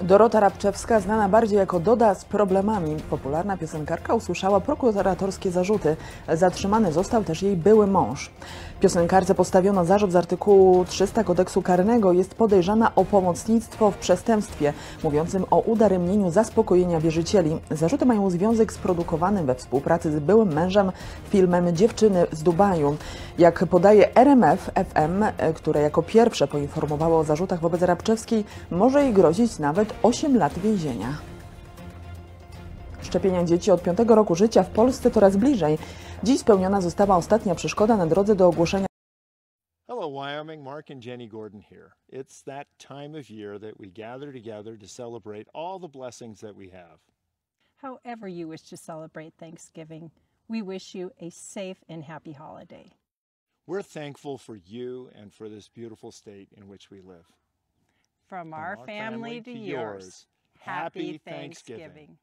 Dorota Rabczewska, znana bardziej jako Doda z problemami, popularna piosenkarka usłyszała prokuratorskie zarzuty. Zatrzymany został też jej były mąż. Piosenkarce postawiono zarzut z artykułu 300 kodeksu karnego. Jest podejrzana o pomocnictwo w przestępstwie, mówiącym o udaremnieniu zaspokojenia wierzycieli. Zarzuty mają związek z produkowanym we współpracy z byłym mężem filmem Dziewczyny z Dubaju. Jak podaje RMF FM, które jako pierwsze poinformowało o zarzutach wobec Rabczewskiej, może jej grozić nawet 8 lat więzienia. Szczepienia dzieci od 5 roku życia w Polsce coraz bliżej. Dziś spełniona została ostatnia przeszkoda na drodze do ogłoszenia Hello, Wyoming. Mark and Jenny Gordon here. It's that time of year that we gather together to celebrate all the blessings that we have. However, you wish to celebrate Thanksgiving, we wish you a safe and happy holiday. We're thankful for you and for this beautiful state in which we live. From, From our, family, to yours, happy Thanksgiving.